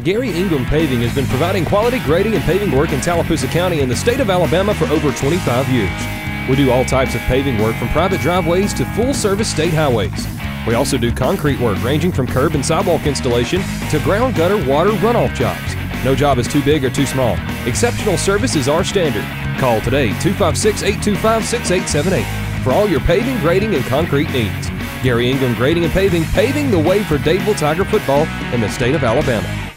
Gary Ingram Paving has been providing quality grading and paving work in Tallapoosa County and the state of Alabama for over 25 years. We do all types of paving work from private driveways to full service state highways. We also do concrete work ranging from curb and sidewalk installation to ground gutter water runoff jobs. No job is too big or too small. Exceptional service is our standard. Call today 256 825 6878 for all your paving, grading, and concrete needs. Gary Ingram Grading and Paving, paving the way for Dadeville Tiger football in the state of Alabama.